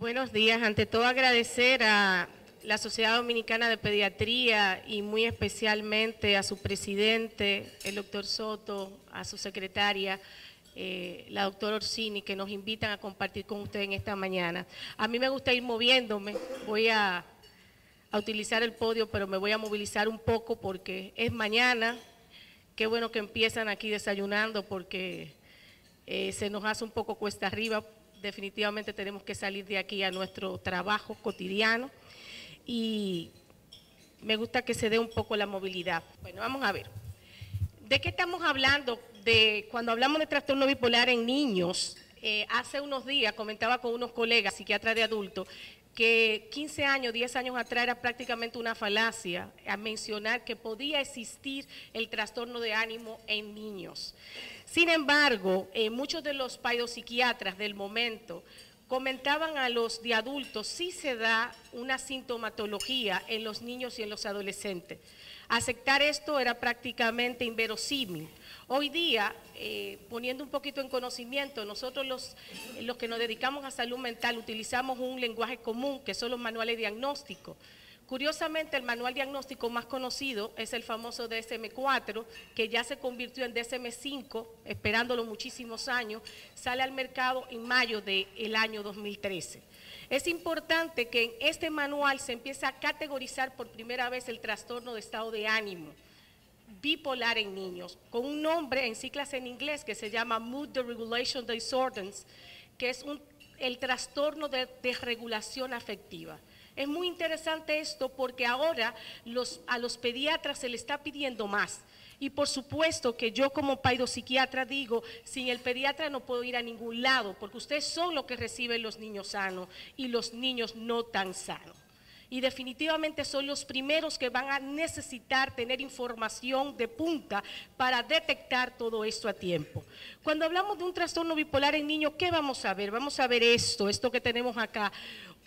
Buenos días. Ante todo agradecer a la Sociedad Dominicana de Pediatría y muy especialmente a su presidente, el doctor Soto, a su secretaria, eh, la doctora Orsini, que nos invitan a compartir con ustedes en esta mañana. A mí me gusta ir moviéndome, voy a, utilizar el podio, pero me voy a movilizar un poco porque es mañana. Qué bueno que empiezan aquí desayunando porque eh, se nos hace un poco cuesta arriba. Definitivamente tenemos que salir de aquí a nuestro trabajo cotidiano y me gusta que se dé un poco la movilidad. Bueno, vamos a ver. ¿De qué estamos hablando? De cuando hablamos de trastorno bipolar en niños, eh, hace unos días comentaba con unos colegas psiquiatras de adultos que 15 años, 10 años atrás era prácticamente una falacia a mencionar que podía existir el trastorno de ánimo en niños. Sin embargo, eh, muchos de los paidopsiquiatras del momento comentaban a los de adultos, sí se da una sintomatología en los niños y en los adolescentes. Aceptar esto era prácticamente inverosímil. Hoy día, eh, poniendo un poquito en conocimiento, nosotros los, los que nos dedicamos a salud mental utilizamos un lenguaje común, que son los manuales diagnósticos. Curiosamente, el manual diagnóstico más conocido es el famoso DSM-4, que ya se convirtió en DSM-5, esperándolo muchísimos años, sale al mercado en mayo del año 2013. Es importante que en este manual se empiece a categorizar por primera vez el trastorno de estado de ánimo bipolar en niños, con un nombre en siglas en inglés que se llama Mood Deregulation Disorders, que es el trastorno de desregulación afectiva. Es muy interesante esto porque ahora a los pediatras se le está pidiendo más. Y por supuesto que yo como psiquiatra digo, sin el pediatra no puedo ir a ningún lado, porque ustedes son los que reciben los niños sanos y los niños no tan sanos y definitivamente son los primeros que van a necesitar tener información de punta para detectar todo esto a tiempo. Cuando hablamos de un trastorno bipolar en niños, ¿qué vamos a ver? Vamos a ver esto, esto que tenemos acá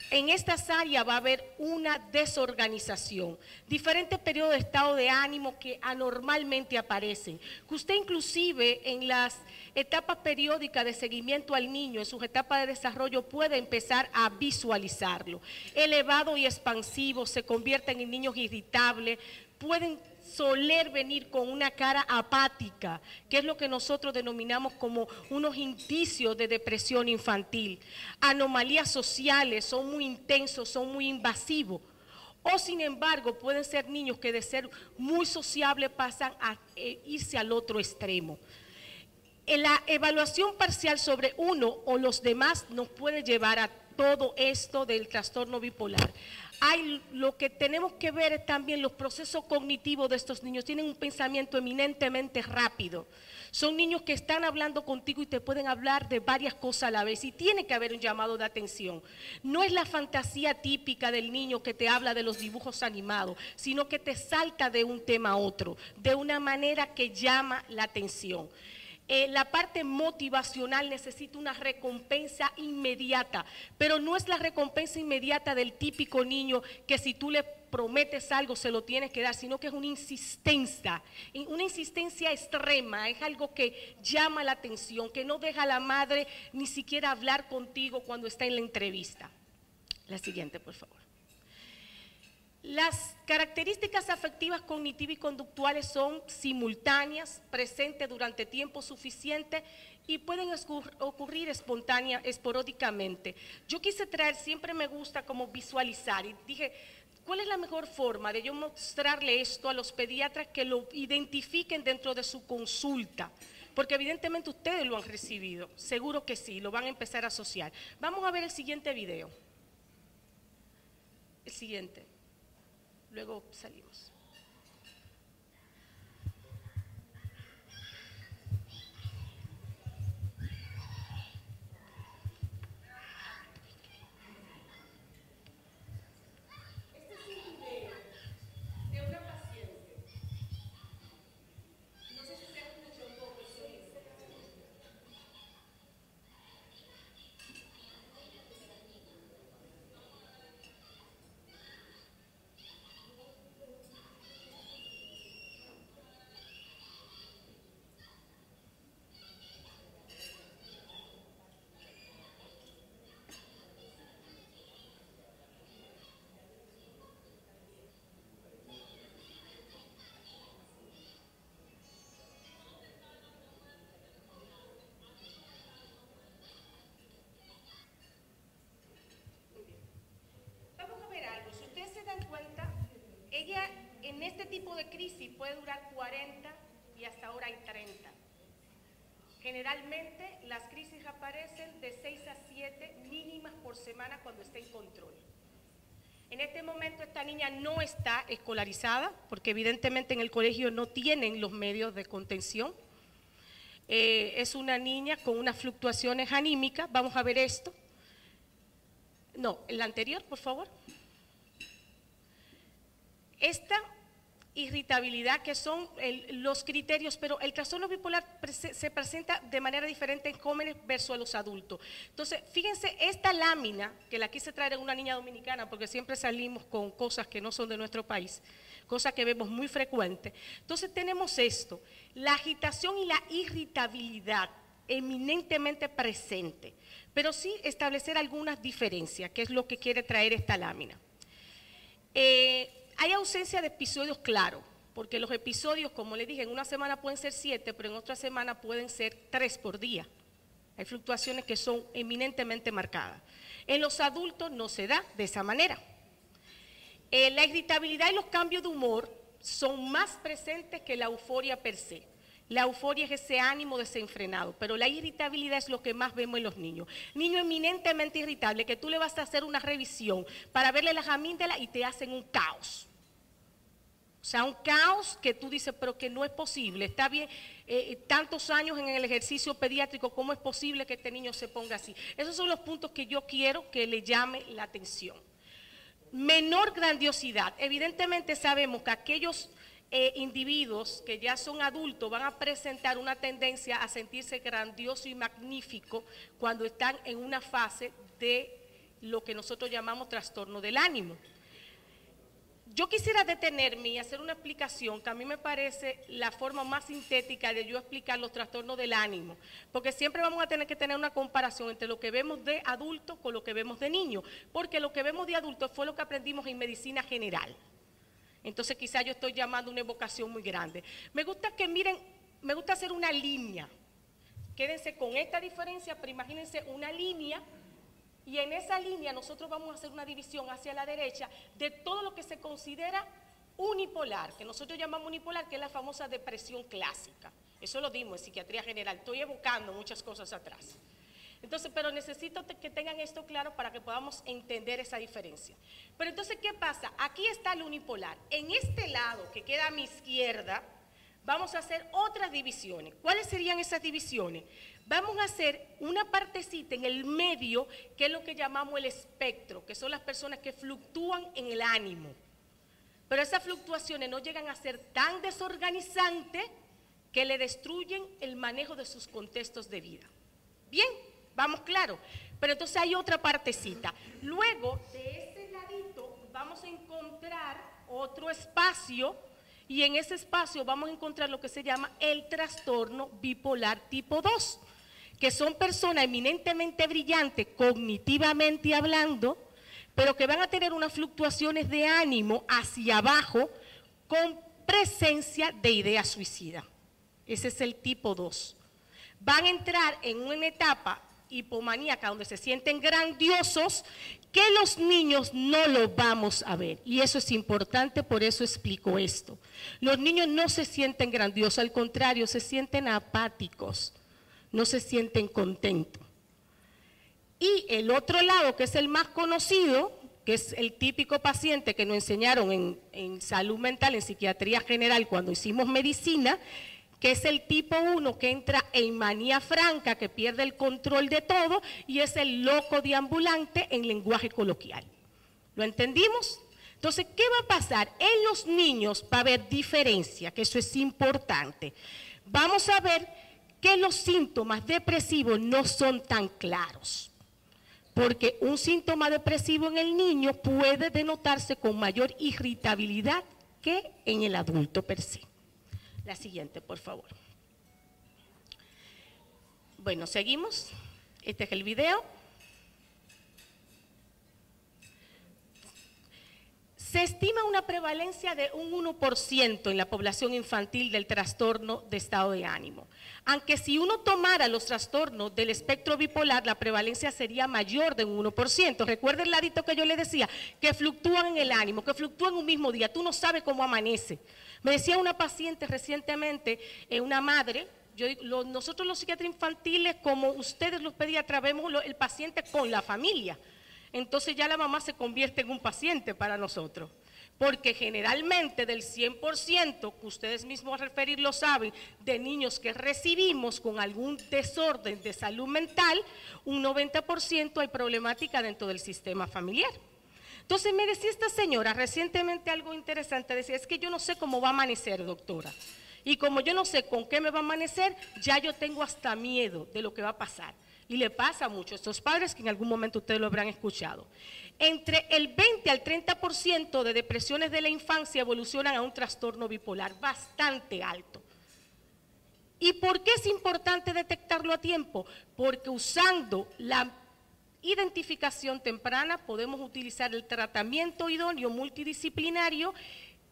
en estas áreas va a haber una desorganización, diferentes periodos de estado de ánimo que anormalmente aparecen, que usted inclusive en las etapas periódicas de seguimiento al niño, en sus etapas de desarrollo, puede empezar a visualizarlo. Elevado y expansivo, se convierten en niños irritables, pueden soler venir con una cara apática, que es lo que nosotros denominamos como unos indicios de depresión infantil. Anomalías sociales son muy intensos, son muy invasivos. O sin embargo, pueden ser niños que de ser muy sociables pasan a eh, irse al otro extremo. La evaluación parcial sobre uno o los demás nos puede llevar a todo esto del trastorno bipolar hay lo que tenemos que ver es también los procesos cognitivos de estos niños. Tienen un pensamiento eminentemente rápido. Son niños que están hablando contigo y te pueden hablar de varias cosas a la vez y tiene que haber un llamado de atención. No es la fantasía típica del niño que te habla de los dibujos animados, sino que te salta de un tema a otro, de una manera que llama la atención. Eh, la parte motivacional necesita una recompensa inmediata, pero no es la recompensa inmediata del típico niño que si tú le prometes algo se lo tienes que dar, sino que es una insistencia, una insistencia extrema, es algo que llama la atención, que no deja a la madre ni siquiera hablar contigo cuando está en la entrevista. La siguiente, por favor. Las características afectivas cognitivas y conductuales son simultáneas, presentes durante tiempo suficiente y pueden ocurrir espontánea, esporódicamente. Yo quise traer, siempre me gusta como visualizar y dije, ¿cuál es la mejor forma de yo mostrarle esto a los pediatras que lo identifiquen dentro de su consulta? Porque evidentemente ustedes lo han recibido, seguro que sí, lo van a empezar a asociar. Vamos a ver el siguiente video. El siguiente. Luego salimos. puede durar 40 y hasta ahora hay 30. Generalmente las crisis aparecen de 6 a 7 mínimas por semana cuando está en control. En este momento esta niña no está escolarizada porque evidentemente en el colegio no tienen los medios de contención. Eh, es una niña con unas fluctuaciones anímicas. Vamos a ver esto. No, la anterior, por favor. Esta irritabilidad, que son los criterios, pero el trastorno bipolar se presenta de manera diferente en jóvenes versus los adultos. Entonces, fíjense, esta lámina, que la quise traer en una niña dominicana, porque siempre salimos con cosas que no son de nuestro país, cosas que vemos muy frecuente. Entonces, tenemos esto, la agitación y la irritabilidad eminentemente presente, pero sí establecer algunas diferencias, que es lo que quiere traer esta lámina. Eh, hay ausencia de episodios claros, porque los episodios, como le dije, en una semana pueden ser siete, pero en otra semana pueden ser tres por día. Hay fluctuaciones que son eminentemente marcadas. En los adultos no se da de esa manera. Eh, la irritabilidad y los cambios de humor son más presentes que la euforia per se. La euforia es ese ánimo desenfrenado, pero la irritabilidad es lo que más vemos en los niños. Niño eminentemente irritable, que tú le vas a hacer una revisión para verle las amígdalas y te hacen un caos. O sea, un caos que tú dices, pero que no es posible. Está bien, eh, eh, tantos años en el ejercicio pediátrico, ¿cómo es posible que este niño se ponga así? Esos son los puntos que yo quiero que le llame la atención. Menor grandiosidad. Evidentemente sabemos que aquellos eh, individuos que ya son adultos van a presentar una tendencia a sentirse grandioso y magnífico cuando están en una fase de lo que nosotros llamamos trastorno del ánimo. Yo quisiera detenerme y hacer una explicación que a mí me parece la forma más sintética de yo explicar los trastornos del ánimo, porque siempre vamos a tener que tener una comparación entre lo que vemos de adultos con lo que vemos de niños, porque lo que vemos de adultos fue lo que aprendimos en medicina general. Entonces quizá yo estoy llamando una evocación muy grande. Me gusta que miren, me gusta hacer una línea. Quédense con esta diferencia, pero imagínense una línea y en esa línea nosotros vamos a hacer una división hacia la derecha de todo lo que se considera unipolar, que nosotros llamamos unipolar, que es la famosa depresión clásica. Eso lo dimos en psiquiatría general. Estoy evocando muchas cosas atrás. Entonces, pero necesito que tengan esto claro para que podamos entender esa diferencia. Pero entonces, ¿qué pasa? Aquí está el unipolar. En este lado que queda a mi izquierda, vamos a hacer otras divisiones. ¿Cuáles serían esas divisiones? Vamos a hacer una partecita en el medio, que es lo que llamamos el espectro, que son las personas que fluctúan en el ánimo. Pero esas fluctuaciones no llegan a ser tan desorganizantes que le destruyen el manejo de sus contextos de vida. Bien, vamos claro. Pero entonces hay otra partecita. Luego, de este ladito, vamos a encontrar otro espacio y en ese espacio vamos a encontrar lo que se llama el trastorno bipolar tipo 2 que son personas eminentemente brillantes cognitivamente hablando, pero que van a tener unas fluctuaciones de ánimo hacia abajo con presencia de ideas suicidas. Ese es el tipo 2. Van a entrar en una etapa hipomaníaca donde se sienten grandiosos que los niños no lo vamos a ver. Y eso es importante, por eso explico esto. Los niños no se sienten grandiosos, al contrario, se sienten apáticos no se sienten contentos. Y el otro lado, que es el más conocido, que es el típico paciente que nos enseñaron en, en, salud mental, en psiquiatría general, cuando hicimos medicina, que es el tipo 1 que entra en manía franca, que pierde el control de todo, y es el loco deambulante en lenguaje coloquial. ¿Lo entendimos? Entonces, ¿qué va a pasar? En los niños va a haber diferencia, que eso es importante. Vamos a ver que los síntomas depresivos no son tan claros. Porque un síntoma depresivo en el niño puede denotarse con mayor irritabilidad que en el adulto per se. La siguiente, por favor. Bueno, seguimos. Este es el video. Se estima una prevalencia de un 1% en la población infantil del trastorno de estado de ánimo. Aunque si uno tomara los trastornos del espectro bipolar, la prevalencia sería mayor de un 1%. Recuerda el ladito que yo le decía, que fluctúan en el ánimo, que fluctúan un mismo día. Tú no sabes cómo amanece. Me decía una paciente recientemente, eh, una madre Yo nosotros los psiquiatras infantiles, como ustedes los pediatras, vemos el paciente con la familia. Entonces ya la mamá se convierte en un paciente para nosotros. Porque generalmente del 100% que ustedes mismos a referir lo saben, de niños que recibimos con algún desorden de salud mental, un 90% hay problemática dentro del sistema familiar. Entonces me decía esta señora recientemente algo interesante, decía, es que yo no sé cómo va a amanecer, doctora. Y como yo no sé con qué me va a amanecer, ya yo tengo hasta miedo de lo que va a pasar. Y le pasa mucho a estos padres que en algún momento ustedes lo habrán escuchado. Entre el 20 al 30% de depresiones de la infancia evolucionan a un trastorno bipolar bastante alto. ¿Y por qué es importante detectarlo a tiempo? Porque usando la identificación temprana podemos utilizar el tratamiento idóneo multidisciplinario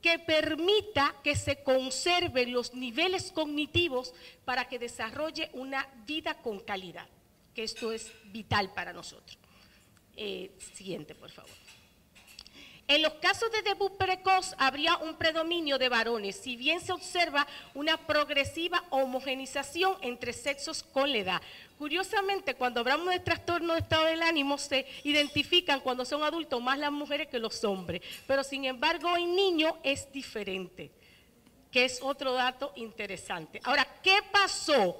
que permita que se conserven los niveles cognitivos para que desarrolle una vida con calidad, que esto es vital para nosotros. Eh, siguiente, por favor. En los casos de debut precoz habría un predominio de varones, si bien se observa una progresiva homogenización entre sexos con la edad. Curiosamente, cuando hablamos de trastorno de estado del ánimo, se identifican cuando son adultos más las mujeres que los hombres, pero sin embargo en niños es diferente, que es otro dato interesante. Ahora, ¿qué pasó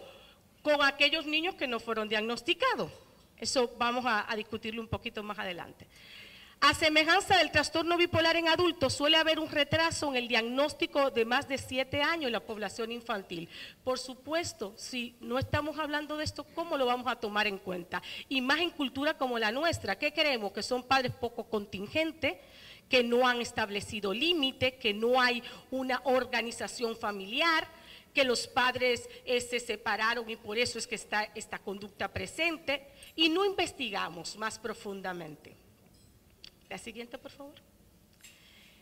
con aquellos niños que no fueron diagnosticados? Eso vamos a, discutirlo un poquito más adelante. A semejanza del trastorno bipolar en adultos, suele haber un retraso en el diagnóstico de más de siete años en la población infantil. Por supuesto, si no estamos hablando de esto, ¿cómo lo vamos a tomar en cuenta? Y más en cultura como la nuestra, ¿qué queremos? Que son padres poco contingentes, que no han establecido límite, que no hay una organización familiar, que los padres eh, se separaron y por eso es que está esta conducta presente, y no investigamos más profundamente. La siguiente, por favor.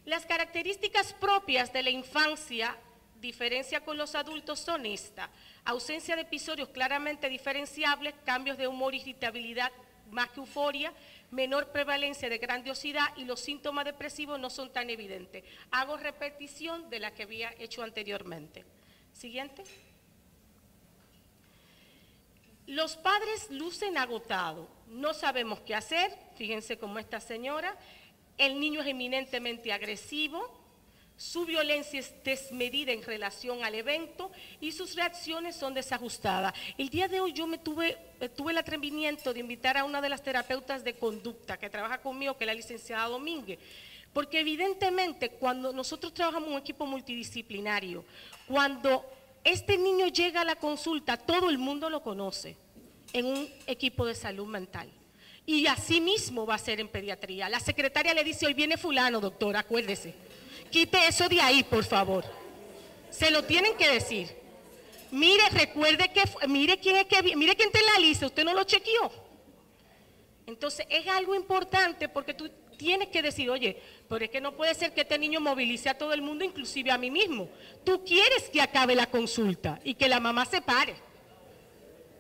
Las características propias de la infancia, diferencia con los adultos, son esta. Ausencia de episodios claramente diferenciables, cambios de humor, irritabilidad más que euforia, menor prevalencia de grandiosidad y los síntomas depresivos no son tan evidentes. Hago repetición de la que había hecho anteriormente. Siguiente. Los padres lucen agotados, no sabemos qué hacer, fíjense como esta señora, el niño es eminentemente agresivo, su violencia es desmedida en relación al evento y sus reacciones son desajustadas. El día de hoy yo me tuve, eh, tuve el atrevimiento de invitar a una de las terapeutas de conducta que trabaja conmigo, que es la licenciada Domínguez, porque evidentemente cuando nosotros trabajamos un equipo multidisciplinario, cuando este niño llega a la consulta, todo el mundo lo conoce en un equipo de salud mental. Y así mismo va a ser en pediatría. La secretaria le dice, hoy viene fulano, doctor, acuérdese. Quite eso de ahí, por favor. Se lo tienen que decir. Mire, recuerde que, mire quién es que, mire quién está en la lista, usted no lo chequeó. Entonces es algo importante porque tú tienes que decir, oye, pero es que no puede ser que este niño movilice a todo el mundo, inclusive a mí mismo. Tú quieres que acabe la consulta y que la mamá se pare.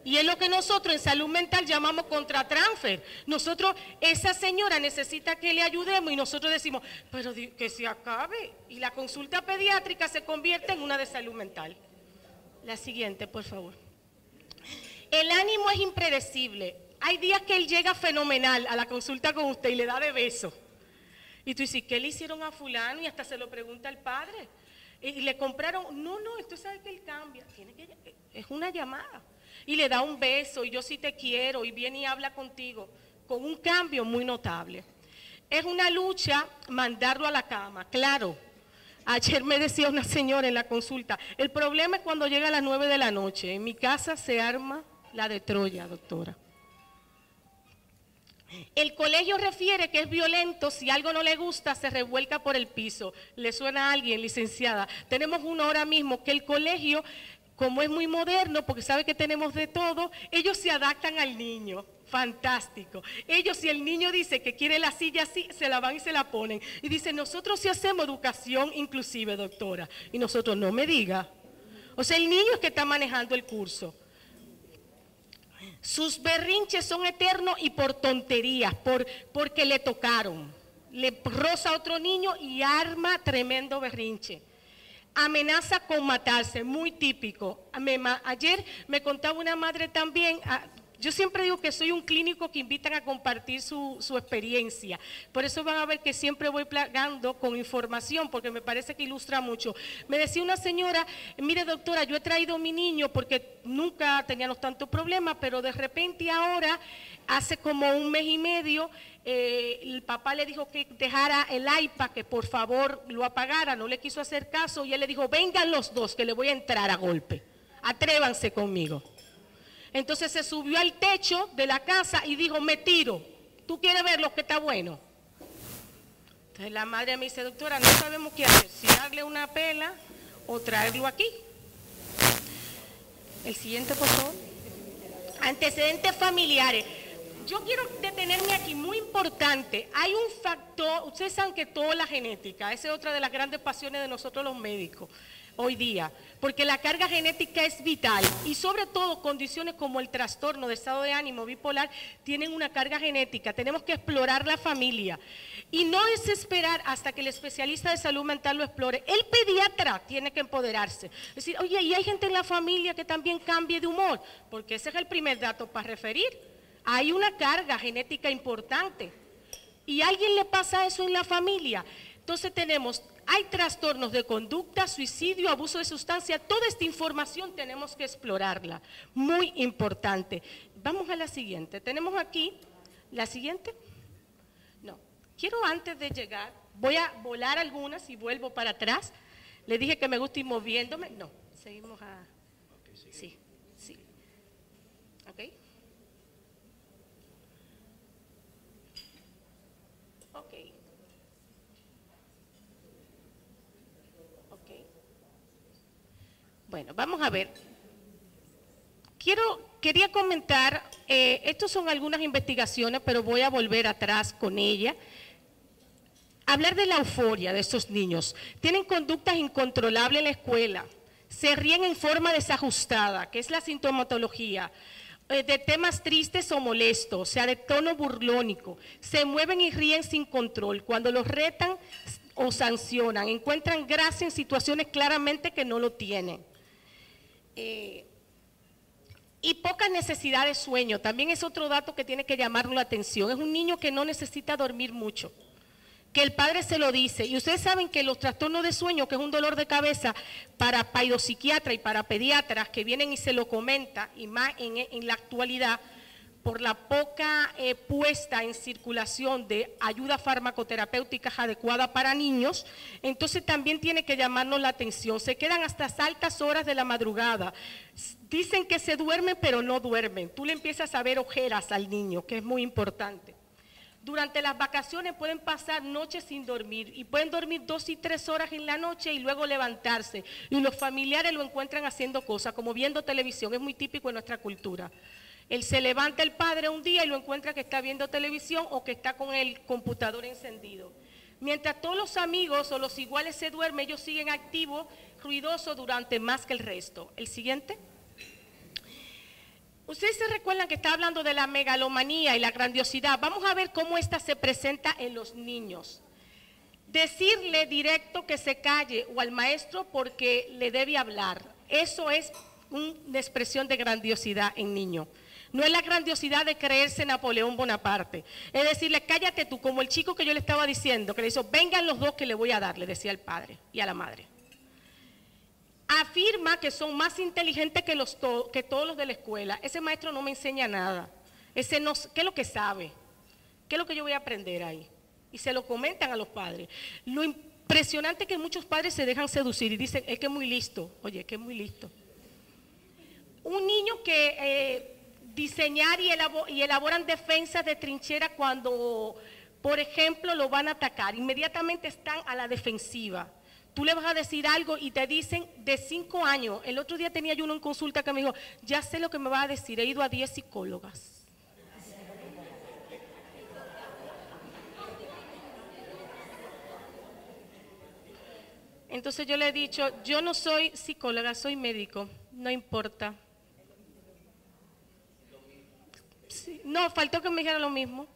Y es lo que nosotros en salud mental llamamos contratransfer. Nosotros, esa señora necesita que le ayudemos y nosotros decimos, pero que se acabe. Y la consulta pediátrica se convierte en una de salud mental. La siguiente, por favor. El ánimo es impredecible. Hay días que él llega fenomenal a la consulta con usted y le da de beso. Y tú dices, ¿qué le hicieron a fulano? Y hasta se lo pregunta al padre. Y le compraron, no, no, esto sabe que él cambia. Tiene que, es una llamada. Y le da un beso y yo sí te quiero y viene y habla contigo. Con un cambio muy notable. Es una lucha mandarlo a la cama, claro. Ayer me decía una señora en la consulta, el problema es cuando llega a las nueve de la noche. En mi casa se arma la de Troya, doctora. El colegio refiere que es violento, si algo no le gusta, se revuelca por el piso. Le suena a alguien, licenciada. Tenemos uno ahora mismo que el colegio, como es muy moderno, porque sabe que tenemos de todo, ellos se adaptan al niño. Fantástico. Ellos, si el niño dice que quiere la silla así, se la van y se la ponen. Y dicen, nosotros sí hacemos educación inclusive, doctora. Y nosotros, no me diga. O sea, el niño es que está manejando el curso. Sus berrinches son eternos y por tonterías, por, porque le tocaron. Le roza a otro niño y arma tremendo berrinche. amenaza con matarse, muy típico. Ayer me contaba una madre también, ah, yo siempre digo que soy un clínico que invitan a compartir su, experiencia. Por eso van a ver que siempre voy plagando con información, porque me parece que ilustra mucho. Me decía una señora, mire doctora, yo he traído a mi niño porque nunca teníamos tanto problema, pero de repente ahora, hace como un mes y medio, eh, el papá le dijo que dejara el iPad, que por favor lo apagara, no le quiso hacer caso y él le dijo, vengan los dos, que le voy a entrar a golpe. Atrévanse conmigo. Entonces se subió al techo de la casa y dijo, me tiro. ¿Tú quieres ver lo que está bueno? Entonces la madre me dice, doctora, no sabemos qué hacer, si darle una pela o traerlo aquí. El siguiente, por favor. Antecedentes familiares. Yo quiero detenerme aquí, muy importante. Hay un factor, ustedes saben que toda la genética, esa es otra de las grandes pasiones de nosotros los médicos hoy día, porque la carga genética es vital y sobre todo condiciones como el trastorno de estado de ánimo bipolar tienen una carga genética. Tenemos que explorar la familia y no es esperar hasta que el especialista de salud mental lo explore. El pediatra tiene que empoderarse. Decir, oye, y hay gente en la familia que también cambie de humor, porque ese es el primer dato para referir. Hay una carga genética importante. ¿Y alguien le pasa eso en la familia? Entonces tenemos, hay trastornos de conducta, suicidio, abuso de sustancia, toda esta información tenemos que explorarla, muy importante. Vamos a la siguiente, tenemos aquí, la siguiente, no, quiero antes de llegar, voy a volar algunas y vuelvo para atrás, le dije que me gusta ir moviéndome, no, seguimos a, sí, sí, ok. Bueno, vamos a ver. Quiero, quería comentar, eh, estas son algunas investigaciones, pero voy a volver atrás con ella. Hablar de la euforia de estos niños. Tienen conductas incontrolables en la escuela. Se ríen en forma desajustada, que es la sintomatología eh, de temas tristes o molestos, o sea, de tono burlónico. Se mueven y ríen sin control. Cuando los retan o sancionan, encuentran gracia en situaciones claramente que no lo tienen. Eh, y poca necesidad de sueño, también es otro dato que tiene que llamarnos la atención. Es un niño que no necesita dormir mucho, que el padre se lo dice. Y ustedes saben que los trastornos de sueño, que es un dolor de cabeza para paidopsiquiatra y para pediatras que vienen y se lo comenta, y más en la actualidad, por la poca eh, puesta en circulación de ayuda farmacoterapéuticas adecuada para niños, entonces también tiene que llamarnos la atención. Se quedan hasta altas horas de la madrugada. Dicen que se duermen, pero no duermen. Tú le empiezas a ver ojeras al niño, que es muy importante. Durante las vacaciones pueden pasar noches sin dormir y pueden dormir dos y tres horas en la noche y luego levantarse. Y los familiares lo encuentran haciendo cosas, como viendo televisión, es muy típico en nuestra cultura. Él se levanta el padre un día y lo encuentra que está viendo televisión o que está con el computador encendido. Mientras todos los amigos o los iguales se duermen, ellos siguen activos, ruidosos durante más que el resto. El siguiente. Ustedes se recuerdan que está hablando de la megalomanía y la grandiosidad. Vamos a ver cómo esta se presenta en los niños. Decirle directo que se calle o al maestro porque le debe hablar. Eso es una expresión de grandiosidad en niño. No es la grandiosidad de creerse Napoleón Bonaparte. Es decirle, cállate tú, como el chico que yo le estaba diciendo, que le hizo, vengan los dos que le voy a dar, le decía al padre y a la madre. Afirma que son más inteligentes que, los que todos los de la escuela. Ese maestro no me enseña nada. Ese no, ¿Qué es lo que sabe? ¿Qué es lo que yo voy a aprender ahí? Y se lo comentan a los padres. Lo impresionante es que muchos padres se dejan seducir y dicen, es que es muy listo. Oye, que es muy listo. Un niño que eh, diseñar y, elaboran defensas de trinchera cuando, por ejemplo, lo van a atacar. Inmediatamente están a la defensiva. Tú le vas a decir algo y te dicen de cinco años. El otro día tenía yo uno en consulta que me dijo, ya sé lo que me va a decir, he ido a diez psicólogas. Entonces yo le he dicho, yo no soy psicóloga, soy médico, no importa. No, faltó que me dijera lo mismo.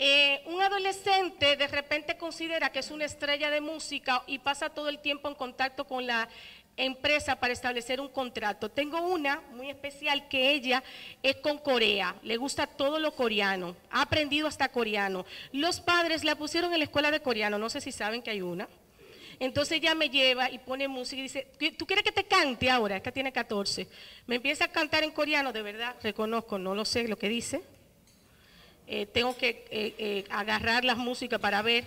Eh, un adolescente de repente considera que es una estrella de música y pasa todo el tiempo en contacto con la empresa para establecer un contrato. Tengo una muy especial que ella es con Corea, le gusta todo lo coreano, ha aprendido hasta coreano. Los padres la pusieron en la escuela de coreano, no sé si saben que hay una. Entonces ella me lleva y pone música y dice, ¿tú quieres que te cante ahora? Esta tiene 14. Me empieza a cantar en coreano, de verdad, reconozco, no lo sé lo que dice. Eh, tengo que eh, eh, agarrar las músicas para ver.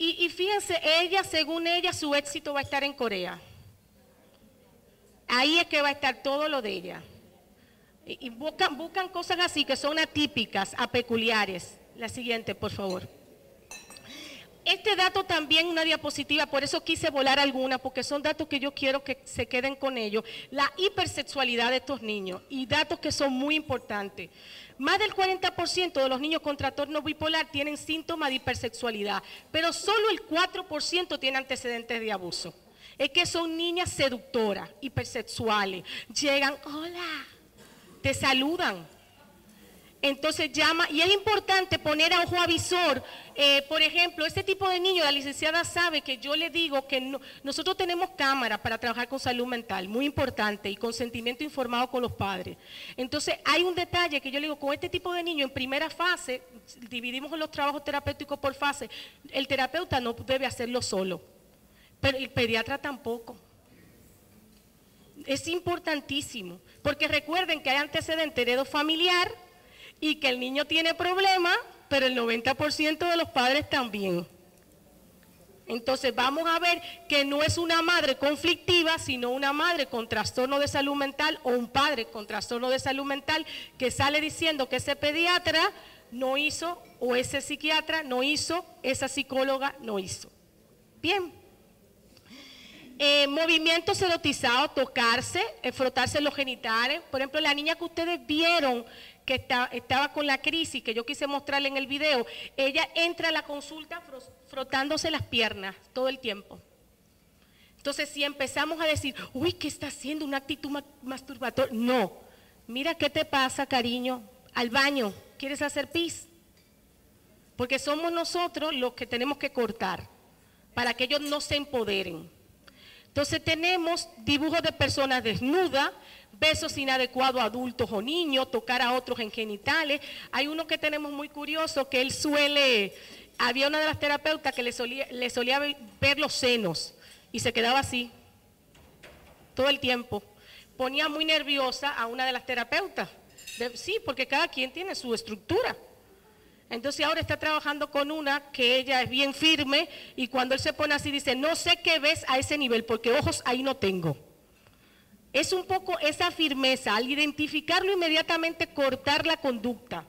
Y, fíjense, ella, según ella, su éxito va a estar en Corea. Ahí es que va a estar todo lo de ella. Y, buscan, buscan cosas así que son atípicas, a peculiares. La siguiente, por favor. Este dato también, una diapositiva, por eso quise volar alguna, porque son datos que yo quiero que se queden con ellos. La hipersexualidad de estos niños y datos que son muy importantes. Más del 40% de los niños con trastorno bipolar tienen síntomas de hipersexualidad, pero solo el 4% tiene antecedentes de abuso es que son niñas seductoras, hipersexuales. Llegan, hola, te saludan. Entonces llama, y es importante poner a ojo avisor, eh, por ejemplo, este tipo de niños, la licenciada sabe que yo le digo que nosotros tenemos cámaras para trabajar con salud mental, muy importante, y consentimiento informado con los padres. Entonces hay un detalle que yo le digo, con este tipo de niños en primera fase, dividimos los trabajos terapéuticos por fase, el terapeuta no debe hacerlo solo pero el pediatra tampoco. Es importantísimo, porque recuerden que hay antecedente heredo familiar y que el niño tiene problemas, pero el 90% de los padres también. Entonces vamos a ver que no es una madre conflictiva, sino una madre con trastorno de salud mental o un padre con trastorno de salud mental que sale diciendo que ese pediatra no hizo o ese psiquiatra no hizo, esa psicóloga no hizo. Bien. Eh, movimientos erotizados, tocarse, eh, frotarse los genitales. Por ejemplo, la niña que ustedes vieron que estaba con la crisis, que yo quise mostrarle en el video, ella entra a la consulta frotándose las piernas todo el tiempo. Entonces, si empezamos a decir, uy, ¿qué está haciendo? Una actitud masturbatoria. No. Mira qué te pasa, cariño. Al baño. ¿Quieres hacer pis? Porque somos nosotros los que tenemos que cortar para que ellos no se empoderen. Entonces tenemos dibujos de personas desnudas, besos inadecuados a adultos o niños, tocar a otros en genitales. Hay uno que tenemos muy curioso que él suele, había una de las terapeutas que le solía, le solía ver los senos y se quedaba así todo el tiempo. Ponía muy nerviosa a una de las terapeutas. sí, porque cada quien tiene su estructura. Entonces ahora está trabajando con una que ella es bien firme y cuando él se pone así dice, no sé qué ves a ese nivel porque ojos ahí no tengo. Es un poco esa firmeza, al identificarlo inmediatamente cortar la conducta.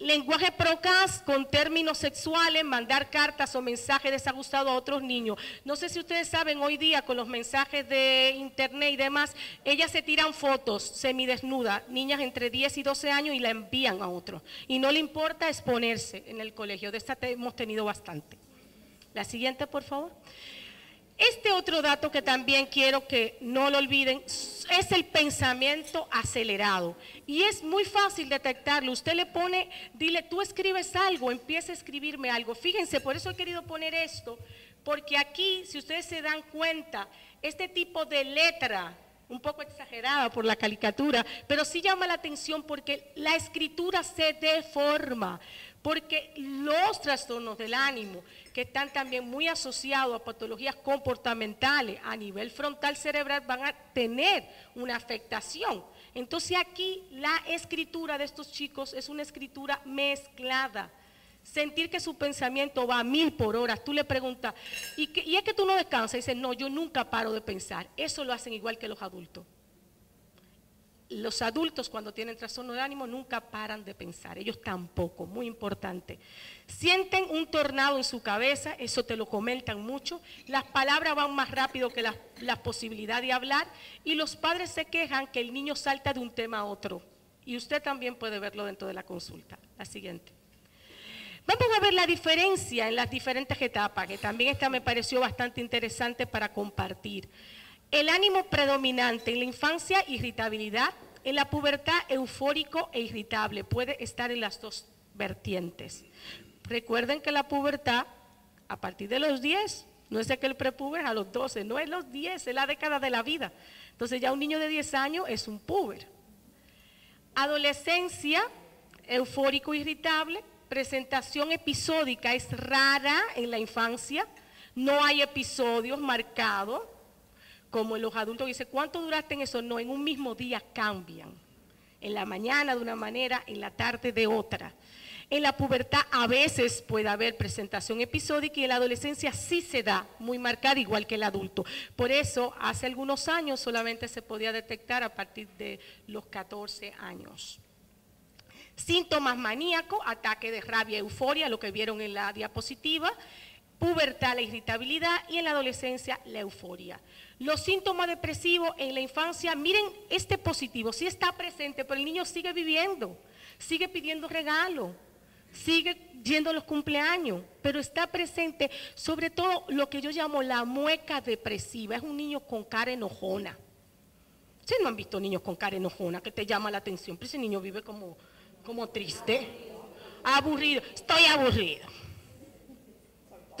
Lenguaje procas con términos sexuales, mandar cartas o mensajes desagustados a otros niños. No sé si ustedes saben, hoy día con los mensajes de internet y demás, ellas se tiran fotos semidesnudas, niñas entre 10 y 12 años y la envían a otros. Y no le importa exponerse en el colegio. De esta hemos tenido bastante. La siguiente, por favor. Este otro dato que también quiero que no lo olviden es el pensamiento acelerado. Y es muy fácil detectarlo. Usted le pone, dile, tú escribes algo, empieza a escribirme algo. Fíjense, por eso he querido poner esto, porque aquí, si ustedes se dan cuenta, este tipo de letra, un poco exagerada por la caricatura, pero sí llama la atención porque la escritura se deforma. Porque los trastornos del ánimo, que están también muy asociados a patologías comportamentales a nivel frontal cerebral, van a tener una afectación. Entonces aquí la escritura de estos chicos es una escritura mezclada. Sentir que su pensamiento va a mil por hora. Tú le preguntas, ¿y, ¿y es que tú no descansas? Y dice, no, yo nunca paro de pensar. Eso lo hacen igual que los adultos los adultos cuando tienen trastorno de ánimo nunca paran de pensar, ellos tampoco, muy importante. Sienten un tornado en su cabeza, eso te lo comentan mucho, las palabras van más rápido que la, la posibilidad de hablar y los padres se quejan que el niño salta de un tema a otro. Y usted también puede verlo dentro de la consulta. La siguiente. Vamos a ver la diferencia en las diferentes etapas, que también esta me pareció bastante interesante para compartir. El ánimo predominante en la infancia, irritabilidad. En la pubertad, eufórico e irritable. Puede estar en las dos vertientes. Recuerden que la pubertad, a partir de los 10, no es que el prepuber a los 12, no es los 10, es la década de la vida. Entonces ya un niño de 10 años es un puber. Adolescencia, eufórico irritable, presentación episódica es rara en la infancia, no hay episodios marcados, como en los adultos dice, ¿cuánto duraste en eso? No, en un mismo día cambian. En la mañana de una manera, en la tarde de otra. En la pubertad a veces puede haber presentación episódica y en la adolescencia sí se da, muy marcada, igual que el adulto. Por eso, hace algunos años solamente se podía detectar a partir de los 14 años. Síntomas maníacos, ataque de rabia, euforia, lo que vieron en la diapositiva, pubertad, la irritabilidad y en la adolescencia la euforia. Los síntomas depresivos en la infancia, miren, este positivo sí está presente, pero el niño sigue viviendo, sigue pidiendo regalo, sigue yendo a los cumpleaños, pero está presente sobre todo lo que yo llamo la mueca depresiva. Es un niño con cara enojona. Ustedes no han visto niños con cara enojona que te llama la atención, pero ese niño vive como, como triste, aburrido. Estoy aburrido.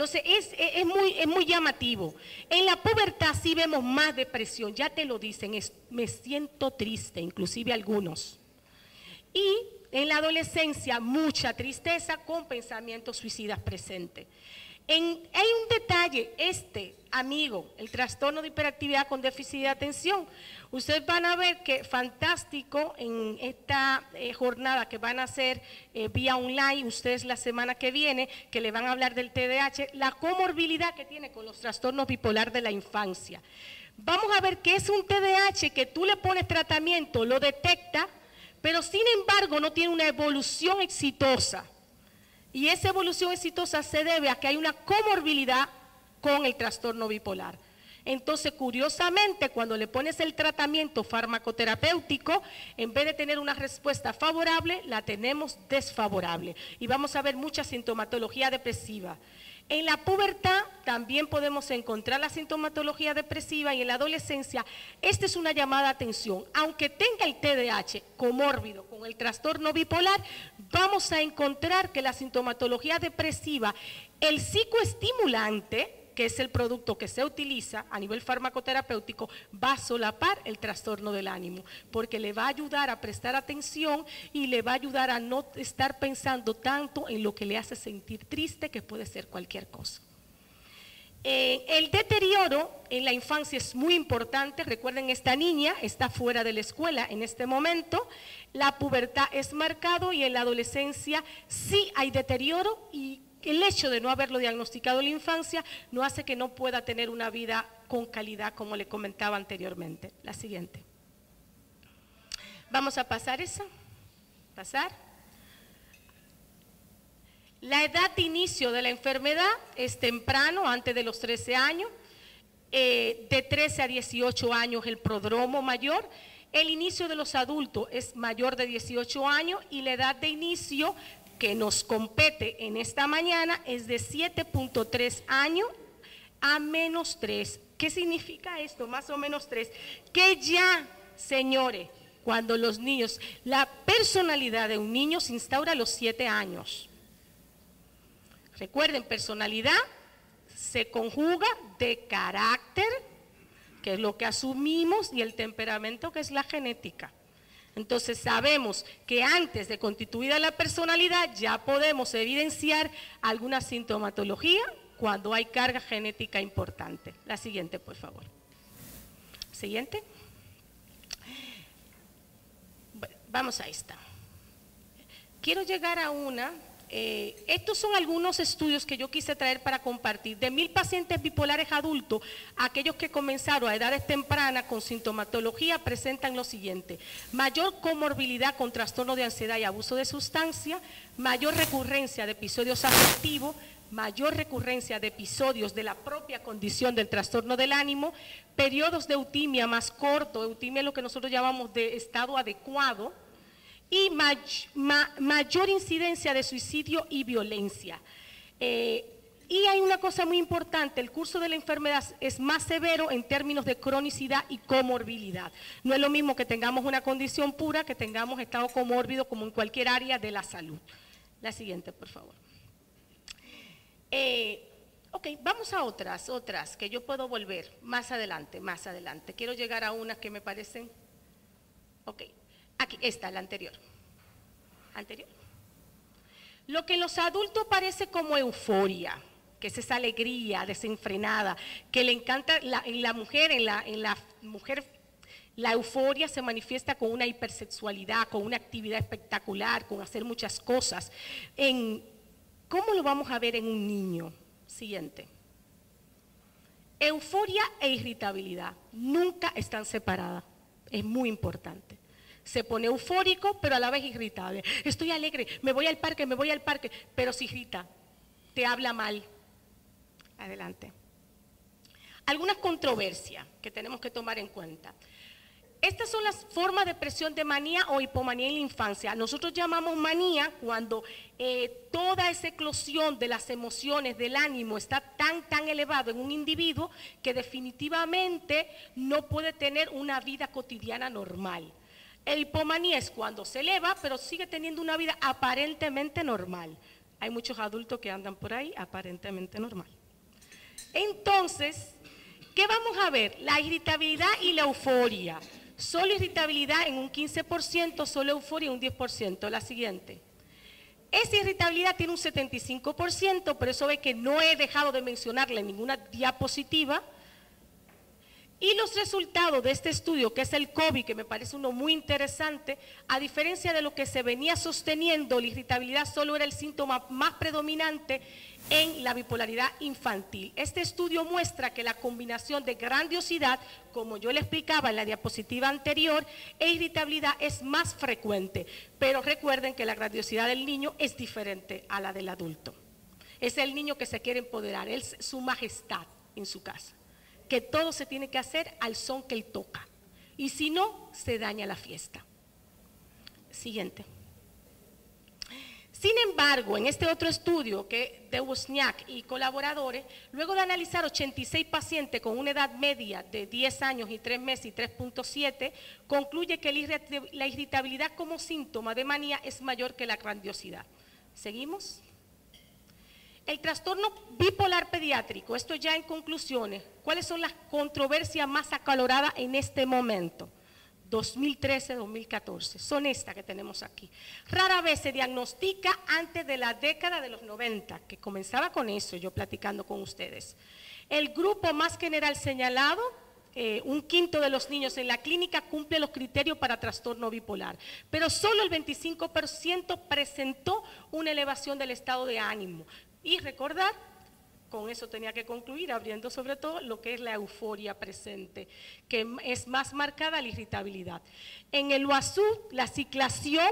Entonces es, muy, es muy llamativo. En la pubertad sí vemos más depresión, ya te lo dicen, es, me siento triste, inclusive algunos. Y en la adolescencia, mucha tristeza con pensamientos suicidas presentes. Hay un detalle, este, amigo, el trastorno de hiperactividad con déficit de atención. Ustedes van a ver que fantástico en esta eh, jornada que van a hacer eh, vía online, ustedes la semana que viene, que le van a hablar del TDAH, la comorbilidad que tiene con los trastornos bipolar de la infancia. Vamos a ver que es un TDAH que tú le pones tratamiento, lo detecta, pero sin embargo no tiene una evolución exitosa. Y esa evolución exitosa se debe a que hay una comorbilidad con el trastorno bipolar. Entonces, curiosamente, cuando le pones el tratamiento farmacoterapéutico, en vez de tener una respuesta favorable, la tenemos desfavorable. Y vamos a ver mucha sintomatología depresiva. En la pubertad también podemos encontrar la sintomatología depresiva y en la adolescencia, esta es una llamada a atención. Aunque tenga el TDAH comórbido con el trastorno bipolar, vamos a encontrar que la sintomatología depresiva, el psicoestimulante, que es el producto que se utiliza a nivel farmacoterapéutico, va a solapar el trastorno del ánimo, porque le va a ayudar a prestar atención y le va a ayudar a no estar pensando tanto en lo que le hace sentir triste, que puede ser cualquier cosa. Eh, el deterioro en la infancia es muy importante. Recuerden, esta niña está fuera de la escuela en este momento. La pubertad es marcado y en la adolescencia sí hay deterioro y el hecho de no haberlo diagnosticado en la infancia no hace que no pueda tener una vida con calidad, como le comentaba anteriormente. La siguiente. Vamos a pasar esa. Pasar. La edad de inicio de la enfermedad es temprano, antes de los 13 años. Eh, de 13 a 18 años el prodromo mayor. El inicio de los adultos es mayor de 18 años y la edad de inicio que nos compete en esta mañana es de 7.3 años a menos 3. ¿Qué significa esto? Más o menos 3. Que ya, señores, cuando los niños, la personalidad de un niño se instaura a los 7 años. Recuerden, personalidad se conjuga de carácter, que es lo que asumimos, y el temperamento, que es la genética. Entonces sabemos que antes de constituida la personalidad ya podemos evidenciar alguna sintomatología cuando hay carga genética importante. La siguiente, por favor. Siguiente. vamos a esta. Quiero llegar a una eh, estos son algunos estudios que yo quise traer para compartir. De mil pacientes bipolares adultos, aquellos que comenzaron a edades tempranas con sintomatología presentan lo siguiente. Mayor comorbilidad con trastorno de ansiedad y abuso de sustancia, mayor recurrencia de episodios afectivos, mayor recurrencia de episodios de la propia condición del trastorno del ánimo, periodos de eutimia más cortos, eutimia es lo que nosotros llamamos de estado adecuado, y mayor incidencia de suicidio y violencia. Eh, y hay una cosa muy importante, el curso de la enfermedad es más severo en términos de cronicidad y comorbilidad. No es lo mismo que tengamos una condición pura que tengamos estado comórbido como en cualquier área de la salud. La siguiente, por favor. Eh, ok, vamos a otras, otras que yo puedo volver más adelante, más adelante. Quiero llegar a unas que me parecen... Ok, aquí, esta, la anterior. Anterior. Lo que en los adultos parece como euforia, que es esa alegría desenfrenada, que le encanta en la mujer, en la, mujer la euforia se manifiesta con una hipersexualidad, con una actividad espectacular, con hacer muchas cosas. ¿Cómo lo vamos a ver en un niño? Siguiente. Euforia e irritabilidad nunca están separadas. Es muy importante. Se pone eufórico, pero a la vez irritable. Estoy alegre, me voy al parque, me voy al parque, pero se irrita, te habla mal. Adelante. Algunas controversias que tenemos que tomar en cuenta. Estas son las formas de expresión de manía o hipomanía en la infancia. Nosotros llamamos manía cuando eh, toda esa eclosión de las emociones, del ánimo, está tan, tan elevado en un individuo que definitivamente no puede tener una vida cotidiana normal. El hipomanía es cuando se eleva, pero sigue teniendo una vida aparentemente normal. Hay muchos adultos que andan por ahí aparentemente normal. Entonces, ¿qué vamos a ver? La irritabilidad y la euforia. Solo irritabilidad en un 15%, solo euforia en un 10%. La siguiente. Esa irritabilidad tiene un 75%, por eso ve que no he dejado de mencionarla en ninguna diapositiva. Y los resultados de este estudio, que es el COVID, que me parece uno muy interesante, a diferencia de lo que se venía sosteniendo, la irritabilidad solo era el síntoma más predominante en la bipolaridad infantil. Este estudio muestra que la combinación de grandiosidad, como yo le explicaba en la diapositiva anterior, e irritabilidad es más frecuente. Pero recuerden que la grandiosidad del niño es diferente a la del adulto. Es el niño que se quiere empoderar, es su majestad en su casa. Que todo se tiene que hacer al son que él toca. Y si no, se daña la fiesta. Siguiente. Sin embargo, en este otro estudio que de Wozniak y colaboradores, luego de analizar 86 pacientes con una edad media de 10 años y 3 meses y 3.7, concluye que la irritabilidad como síntoma de manía es mayor que la grandiosidad. ¿Seguimos? El trastorno bipolar pediátrico, esto ya en conclusiones, ¿cuáles son las controversias más acaloradas en este momento? 2013-2014. Son estas que tenemos aquí. Rara vez se diagnostica antes de la década de los 90, que comenzaba con eso, yo platicando con ustedes. El grupo más general señalado, eh, un quinto de los niños en la clínica cumple los criterios para trastorno bipolar, pero solo el 25% presentó una elevación del estado de ánimo. Y recordar con eso tenía que concluir, abriendo sobre todo lo que es la euforia presente, que es más marcada la irritabilidad. En el UASU, la ciclación,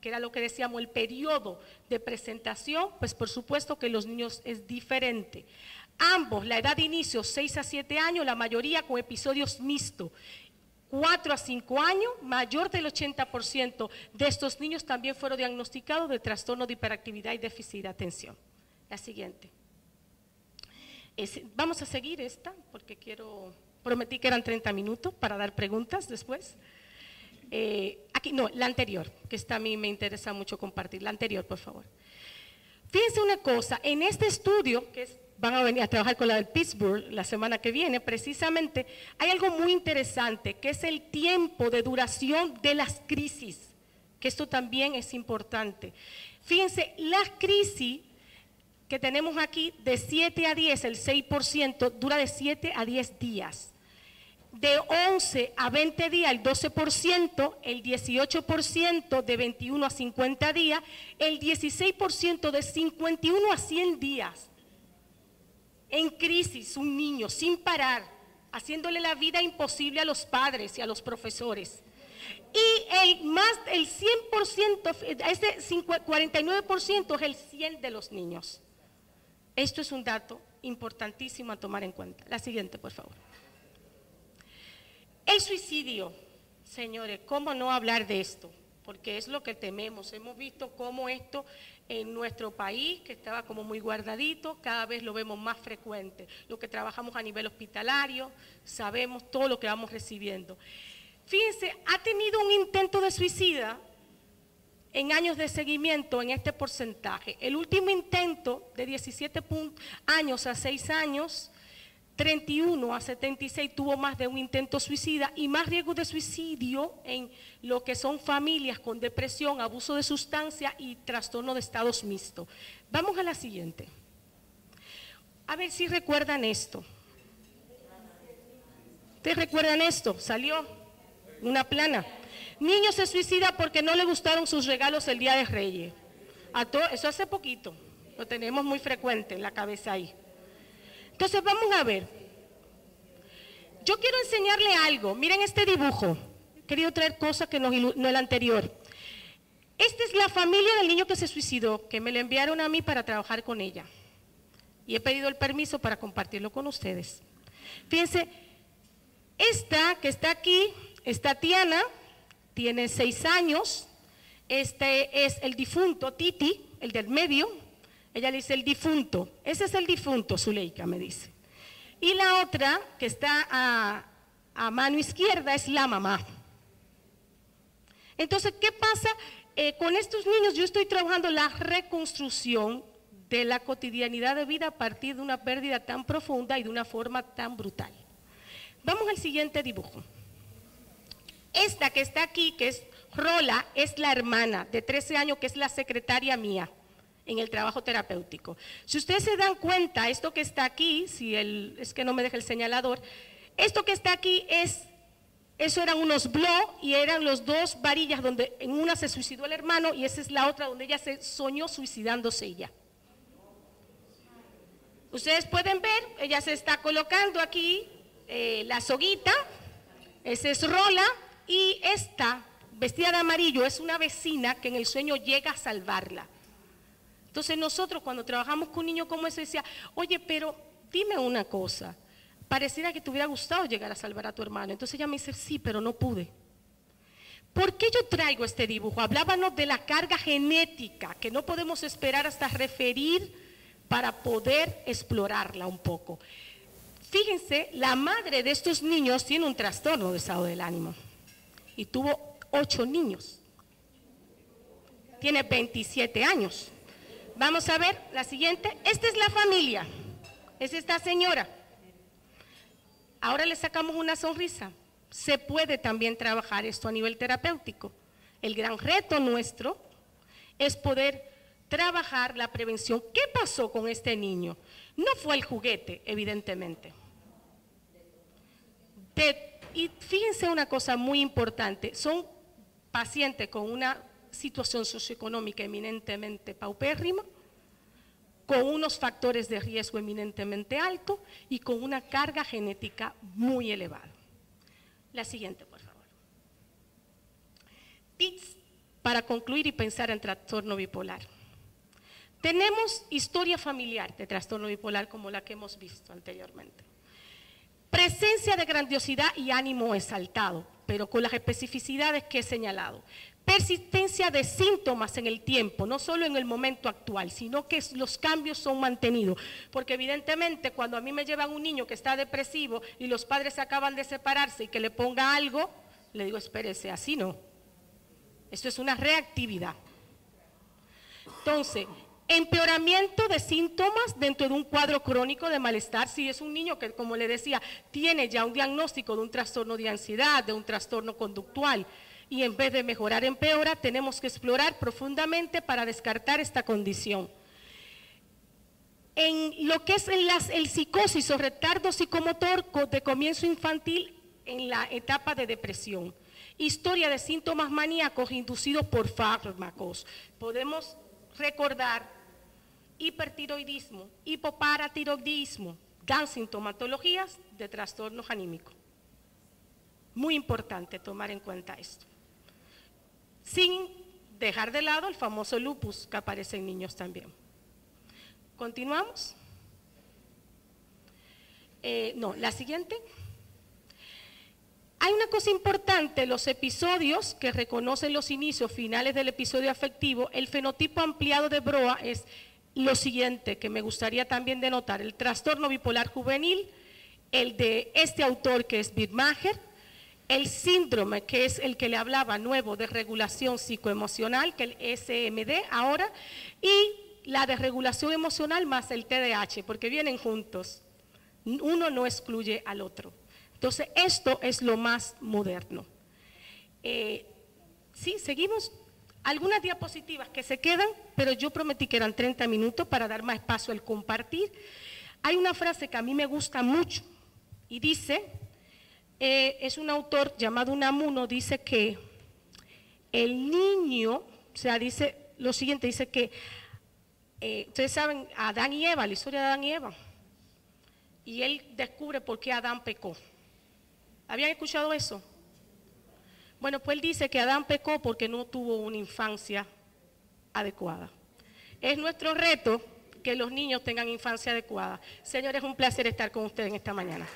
que era lo que decíamos, el periodo de presentación, pues por supuesto que los niños es diferente. Ambos, la edad de inicio, 6 a 7 años, la mayoría con episodios mixtos. 4 a 5 años, mayor del 80% de estos niños también fueron diagnosticados de trastorno de hiperactividad y déficit de atención. La siguiente vamos a seguir esta porque quiero, prometí que eran 30 minutos para dar preguntas después. Eh, aquí, no, la anterior, que esta a mí me interesa mucho compartir. La anterior, por favor. Fíjense una cosa, en este estudio, que van a venir a trabajar con la del Pittsburgh la semana que viene, precisamente, hay algo muy interesante, que es el tiempo de duración de las crisis, que esto también es importante. Fíjense, las crisis que tenemos aquí de 7 a 10, el 6%, dura de 7 a 10 días. De 11 a 20 días, el 12%, el 18% de 21 a 50 días, el 16% de 51 a 100 días. En crisis, un niño, sin parar, haciéndole la vida imposible a los padres y a los profesores. Y el más, el 100%, ese 49% es el 100 de los niños. Esto es un dato importantísimo a tomar en cuenta. La siguiente, por favor. El suicidio, señores, ¿cómo no hablar de esto? Porque es lo que tememos. Hemos visto cómo esto en nuestro país, que estaba como muy guardadito, cada vez lo vemos más frecuente. Lo que trabajamos a nivel hospitalario, sabemos todo lo que vamos recibiendo. Fíjense, ha tenido un intento de suicida en años de seguimiento en este porcentaje. El último intento de 17 años a 6 años, 31 a 76 tuvo más de un intento suicida y más riesgo de suicidio en lo que son familias con depresión, abuso de sustancia y trastorno de estados mixtos. Vamos a la siguiente. A ver si recuerdan esto. ¿Ustedes recuerdan esto? Salió una plana. Niño se suicida porque no le gustaron sus regalos el Día de Reyes. A eso hace poquito. Lo tenemos muy frecuente en la cabeza ahí. Entonces vamos a ver. Yo quiero enseñarle algo. Miren este dibujo. He querido traer cosas que no, no el anterior. Esta es la familia del niño que se suicidó, que me la enviaron a mí para trabajar con ella. Y he pedido el permiso para compartirlo con ustedes. Fíjense, esta que está aquí es Tatiana, tiene seis años. Este es el difunto, Titi, el del medio. Ella le dice el difunto. Ese es el difunto, Zuleika, me dice. Y la otra, que está a, mano izquierda, es la mamá. Entonces, ¿qué pasa? Eh, con estos niños yo estoy trabajando la reconstrucción de la cotidianidad de vida a partir de una pérdida tan profunda y de una forma tan brutal. Vamos al siguiente dibujo. Esta que está aquí, que es Rola, es la hermana de 13 años, que es la secretaria mía en el trabajo terapéutico. Si ustedes se dan cuenta, esto que está aquí, si el, es que no me deja el señalador, esto que está aquí es, eso eran unos blogs y eran los dos varillas donde en una se suicidó el hermano y esa es la otra donde ella se soñó suicidándose ella. Ustedes pueden ver, ella se está colocando aquí eh, la soguita, esa es Rola, y esta, vestida de amarillo, es una vecina que en el sueño llega a salvarla. Entonces nosotros cuando trabajamos con un niño como ese decía, oye, pero dime una cosa, pareciera que te hubiera gustado llegar a salvar a tu hermano. Entonces ella me dice, sí, pero no pude. ¿Por qué yo traigo este dibujo? Hablábamos de la carga genética, que no podemos esperar hasta referir para poder explorarla un poco. Fíjense, la madre de estos niños tiene un trastorno de estado del ánimo y tuvo ocho niños. Tiene 27 años. Vamos a ver la siguiente. Esta es la familia. Es esta señora. Ahora le sacamos una sonrisa. Se puede también trabajar esto a nivel terapéutico. El gran reto nuestro es poder trabajar la prevención. ¿Qué pasó con este niño? No fue el juguete, evidentemente. Y fíjense una cosa muy importante, son pacientes con una situación socioeconómica eminentemente paupérrima, con unos factores de riesgo eminentemente altos y con una carga genética muy elevada. La siguiente, por favor. Tips para concluir y pensar en trastorno bipolar. Tenemos historia familiar de trastorno bipolar como la que hemos visto anteriormente. Presencia de grandiosidad y ánimo exaltado, pero con las especificidades que he señalado. Persistencia de síntomas en el tiempo, no solo en el momento actual, sino que los cambios son mantenidos. Porque evidentemente cuando a mí me llevan un niño que está depresivo y los padres acaban de separarse y que le ponga algo, le digo, espérese, así no. Esto es una reactividad. Entonces, empeoramiento de síntomas dentro de un cuadro crónico de malestar, si es un niño que, como le decía, tiene ya un diagnóstico de un trastorno de ansiedad, de un trastorno conductual, y en vez de mejorar empeora, tenemos que explorar profundamente para descartar esta condición. En lo que es el, psicosis o retardo psicomotor de comienzo infantil en la etapa de depresión. Historia de síntomas maníacos inducidos por fármacos. Podemos recordar hipertiroidismo, hipoparatiroidismo, dan sintomatologías de trastornos anímicos. Muy importante tomar en cuenta esto. Sin dejar de lado el famoso lupus que aparece en niños también. ¿Continuamos? Eh, no, la siguiente. Cosa importante, los episodios que reconocen los inicios finales del episodio afectivo, el fenotipo ampliado de Broa es lo siguiente que me gustaría también denotar, el trastorno bipolar juvenil, el de este autor que es Birmacher, el síndrome, que es el que le hablaba nuevo de regulación psicoemocional, que el SMD ahora, y la de regulación emocional más el TDAH, porque vienen juntos. Uno no excluye al otro. Entonces, esto es lo más moderno. Eh, sí, seguimos. Algunas diapositivas que se quedan, pero yo prometí que eran 30 minutos para dar más espacio al compartir. Hay una frase que a mí me gusta mucho y dice, eh, es un autor llamado Unamuno, dice que el niño, o sea, dice lo siguiente, dice que, eh, ustedes saben, Adán y Eva, la historia de Adán y Eva, y él descubre por qué Adán pecó. ¿Habían escuchado eso? Bueno, pues él dice que Adán pecó porque no tuvo una infancia adecuada. Es nuestro reto que los niños tengan infancia adecuada. Señores, es un placer estar con ustedes en esta mañana.